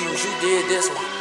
you, you did this one.